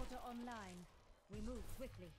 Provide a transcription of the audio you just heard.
Teleporter online. We move quickly.